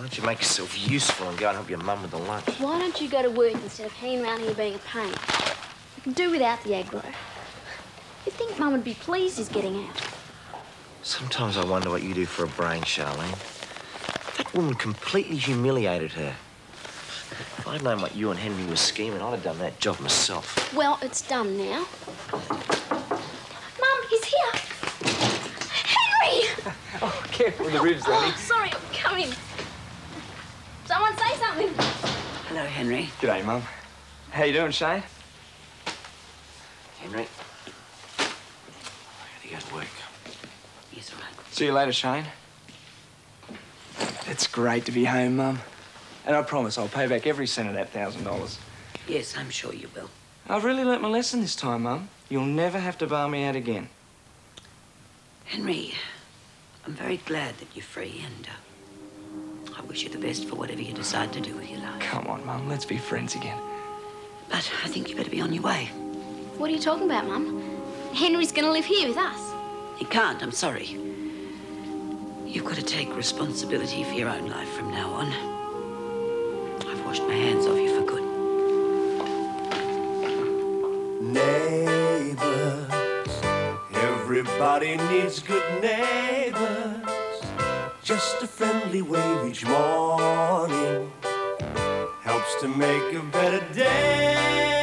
don't you make yourself useful and go and help your mum with the lunch? Why don't you go to work instead of hanging around here being a pain? You can do without the aggro. You think Mum would be pleased he's getting out? Sometimes I wonder what you do for a brain, Charlene. That woman completely humiliated her. If I'd known what you and Henry were scheming, I'd have done that job myself. Well, it's done now. Mum, he's here. Henry! Oh, careful with the ribs, Danny. Oh, sorry, I'm in. Someone say something. Hello, Henry. G'day, Mum. How you doing, Shane? Henry, I gotta go to work. Yes, all right. See you later, Shane. It's great to be home, Mum. And I promise I'll pay back every cent of that thousand dollars. Yes, I'm sure you will. I've really learnt my lesson this time, Mum. You'll never have to bar me out again. Henry, I'm very glad that you're free, and uh, I wish you the best for whatever you decide to do with your life. Come on, Mum, let's be friends again. But I think you better be on your way. What are you talking about, Mum? Henry's gonna live here with us. He can't, I'm sorry. You've got to take responsibility for your own life from now on. I've washed my hands off you for good. Neighbors, everybody needs good neighbors. Just a friendly wave each morning helps to make a better day.